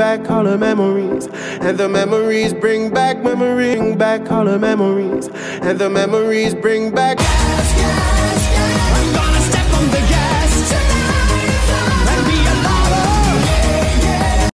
back all the memories. And the memories bring back, memory, bring back all the memories. And the memories bring back. Yes, yes.